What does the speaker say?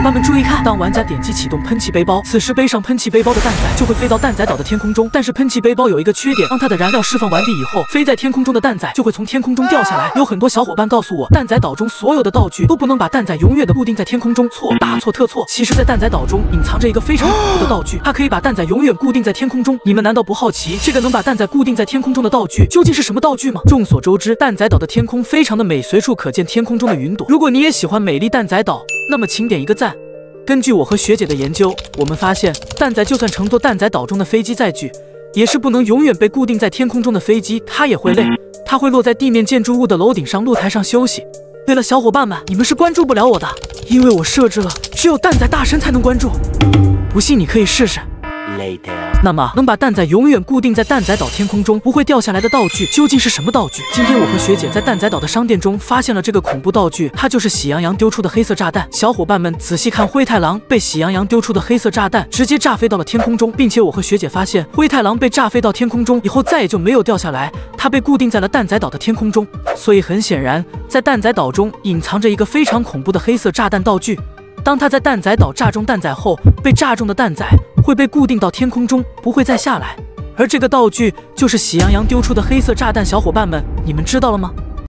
伙伴们注意看，当玩家点击启动喷气背包，此时背上喷气背包的蛋仔就会飞到蛋仔岛的天空中。但是喷气背包有一个缺点，当它的燃料释放完毕以后，飞在天空中的蛋仔就会从天空中掉下来。有很多小伙伴告诉我，蛋仔岛中所有的道具都不能把蛋仔永远的固定在天空中，错，大错特错。其实，在蛋仔岛中隐藏着一个非常恐怖的道具，它可以把蛋仔永远固定在天空中。你们难道不好奇这个能把蛋仔固定在天空中的道具究竟是什么道具吗？众所周知，蛋仔岛的天空非常的美，随处可见天空中的云朵。如果你也喜欢美丽蛋仔岛，那么请点一个赞。根据我和学姐的研究，我们发现蛋仔就算乘坐蛋仔岛中的飞机载具，也是不能永远被固定在天空中的飞机，它也会累，它会落在地面建筑物的楼顶上露台上休息。对了，小伙伴们，你们是关注不了我的，因为我设置了只有蛋仔大神才能关注，不信你可以试试。那么，能把蛋仔永远固定在蛋仔岛天空中不会掉下来的道具究竟是什么道具？今天我和学姐在蛋仔岛的商店中发现了这个恐怖道具，它就是喜羊羊丢出的黑色炸弹。小伙伴们仔细看，灰太狼被喜羊羊丢出的黑色炸弹直接炸飞到了天空中，并且我和学姐发现，灰太狼被炸飞到天空中以后再也就没有掉下来，它被固定在了蛋仔岛的天空中。所以很显然，在蛋仔岛中隐藏着一个非常恐怖的黑色炸弹道具。当它在蛋仔岛炸中蛋仔后，被炸中的蛋仔。会被固定到天空中，不会再下来。而这个道具就是喜羊羊丢出的黑色炸弹。小伙伴们，你们知道了吗？